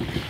Thank you.